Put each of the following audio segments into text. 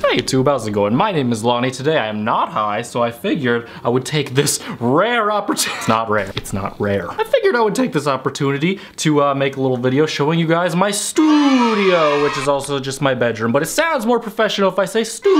Hey YouTube, how's it going? My name is Lonnie. Today I am not high, so I figured I would take this rare opportunity. It's not rare. It's not rare. I figured I would take this opportunity to uh, make a little video showing you guys my studio, which is also just my bedroom, but it sounds more professional if I say studio,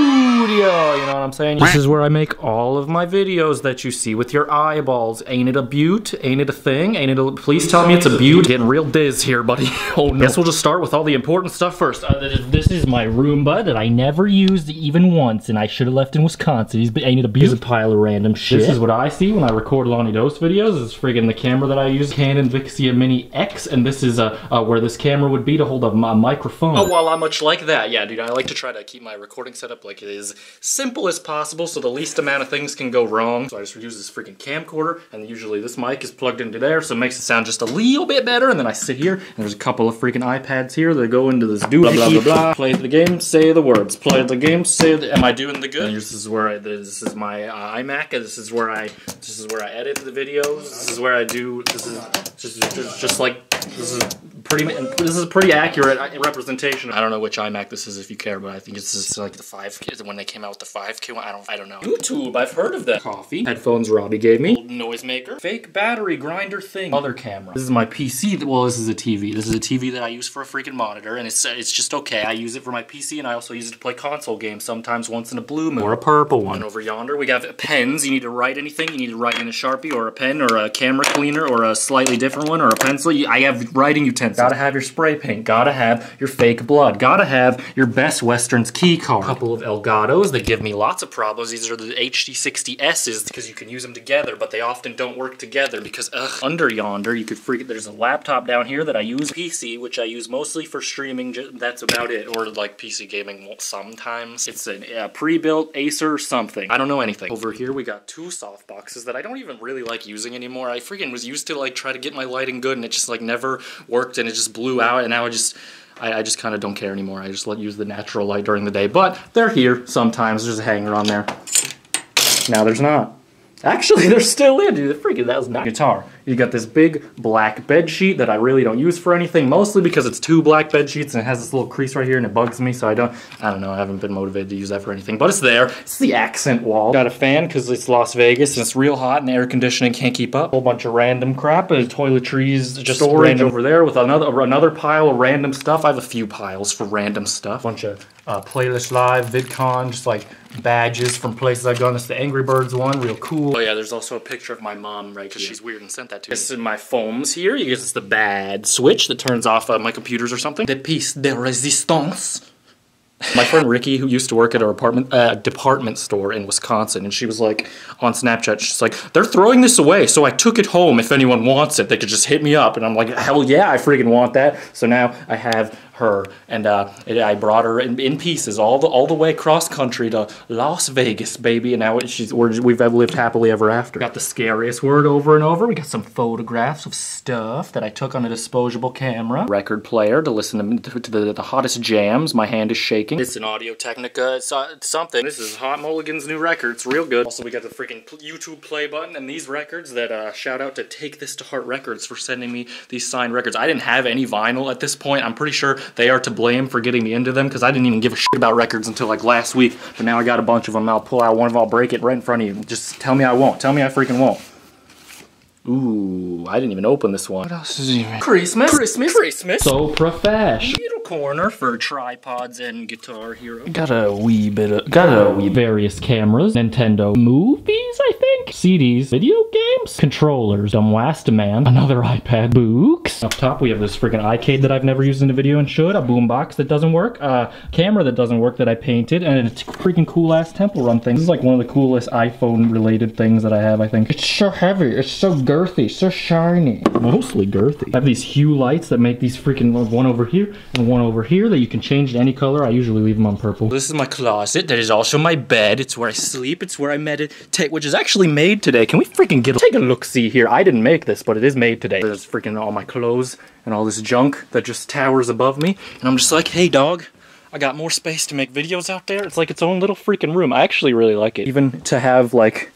you know what I'm saying? This is where I make all of my videos that you see with your eyeballs. Ain't it a beaut? Ain't it a thing? Ain't it a, please tell me it's a beaut. Getting real diz here, buddy. Oh no. Guess we'll just start with all the important stuff first. Uh, this is my Roomba that I never used even once, and I should have left in Wisconsin. He's ain't it a beautiful pile of random shit. This is what I see when I record Lonniedos videos. This is friggin' the camera that I use, Canon Vixia Mini X, and this is uh, uh, where this camera would be to hold a, a microphone. Oh, well, I'm much like that. Yeah, dude, I like to try to keep my recording setup like it is simple as possible so the least amount of things can go wrong. So I just use this freaking camcorder, and usually this mic is plugged into there, so it makes it sound just a little bit better, and then I sit here, and there's a couple of freaking iPads here that go into this doohickey. Blah, blah, blah, blah. Play the game, say the words. Play the game, the, am I doing the good? And this is where I, this is my uh, iMac, and this is where I, this is where I edit the videos. This is where I do, this is just, just, just like, this is pretty, this is pretty accurate representation. I don't know which iMac this is if you care, but I think it's just like the 5, when they came out with the five K. I don't, I don't know. YouTube, I've heard of that. Coffee. Headphones Robbie gave me. Old noisemaker. Fake battery grinder thing. Other camera. This is my PC, well this is a TV. This is a TV that I use for a freaking monitor, and it's, it's just okay. I use it for my PC, and I also use it to play console games sometimes once in a blue moon. Or a purple one. And over yonder we have pens. You need to write anything. You need to write in a Sharpie or a pen or a camera cleaner or a slightly different one or a pencil. I have writing utensils. Gotta have your spray paint. Gotta have your fake blood. Gotta have your Best Westerns key card. A couple of Elgato's that give me lots of problems. These are the HD60Ss because you can use them together, but they often don't work together because, ugh. Under yonder, you could freak, there's a laptop down here that I use PC, which I use mostly for streaming. That's about it. Or like PC gaming sometimes. It's a, a pre-built Acer something. I don't know anything. Over here, we got two soft boxes that I don't even really like using anymore. I freaking was used to like try to get my lighting good and it just like never worked and it just blew out and now I just I, I just kind of don't care anymore. I just let use the natural light during the day. But they're here sometimes. There's a hanger on there. Now there's not. Actually, they're still in, dude. Freaking, that was not guitar. You got this big black bed sheet that I really don't use for anything, mostly because it's two black bed sheets and it has this little crease right here and it bugs me, so I don't, I don't know, I haven't been motivated to use that for anything, but it's there. It's the accent wall. Got a fan because it's Las Vegas and it's real hot and air conditioning can't keep up. A whole bunch of random crap and toiletries, just storage random. over there with another another pile of random stuff. I have a few piles for random stuff. A bunch of uh, Playlist Live, VidCon, just like badges from places I've gone. It's the Angry Birds one, real cool. Oh yeah, there's also a picture of my mom right here. She's weird and sent that to this. This is my foams here. You guess it's the bad switch that turns off uh, my computers or something. The piece de resistance. My friend Ricky, who used to work at our apartment uh, department store in Wisconsin, and she was like on Snapchat, she's like, "They're throwing this away, so I took it home. If anyone wants it, they could just hit me up." And I'm like, "Hell yeah, I freaking want that!" So now I have her, and uh, it, I brought her in, in, pieces all the all the way cross country to Las Vegas, baby. And now she's we've lived happily ever after. Got the scariest word over and over. We got some photographs of stuff that I took on a disposable camera. Record player to listen to, to the, the hottest jams. My hand is shaking. It's an Audio Technica. It's uh, something. This is Hot Mulligan's new record. It's real good. Also, we got the freaking YouTube play button and these records. That uh, shout out to Take This to Heart Records for sending me these signed records. I didn't have any vinyl at this point. I'm pretty sure they are to blame for getting me into them because I didn't even give a shit about records until like last week. But now I got a bunch of them. I'll pull out one of them. I'll break it right in front of you. Just tell me I won't. Tell me I freaking won't. Ooh, I didn't even open this one. What else is even? Christmas. Christmas. Christmas. So profesh. Little corner for tripods and Guitar Hero. Got a wee bit of, got a wee various cameras, Nintendo movies, I think, CDs, video games, controllers, Dumbwastaman, another iPad, books. Up top we have this freaking iCade that I've never used in a video and should, a boombox that doesn't work, a camera that doesn't work that I painted, and a freaking cool ass Temple Run thing. This is like one of the coolest iPhone related things that I have, I think. It's so heavy, it's so girthy, so shiny. Mostly girthy. I have these hue lights that make these freaking one over here and one over here that you can change to any color. I usually leave them on purple. This is my closet. That is also my bed. It's where I sleep. It's where I meditate, which is actually made today. Can we freaking get a take a look see here? I didn't make this, but it is made today. There's freaking all my clothes and all this junk that just towers above me. And I'm just like, hey dog, I got more space to make videos out there. It's like its own little freaking room. I actually really like it. Even to have like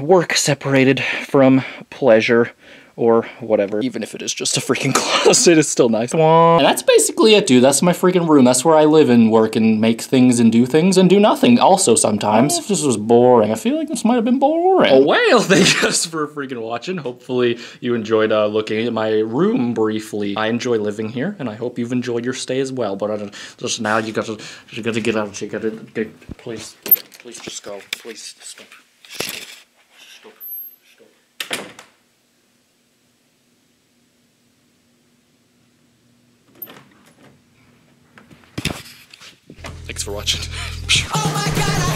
work separated from pleasure or whatever. Even if it is just a freaking closet, it's still nice. And that's basically it, dude. That's my freaking room. That's where I live and work and make things and do things and do nothing also sometimes. This was boring. I feel like this might have been boring. Oh, well, thank you guys for freaking watching. Hopefully you enjoyed uh, looking at my room briefly. I enjoy living here and I hope you've enjoyed your stay as well. But uh, just now you gotta, you gotta get out. You gotta, get, please, please just go. Please stop. Stop. Thanks for watching. Oh my god,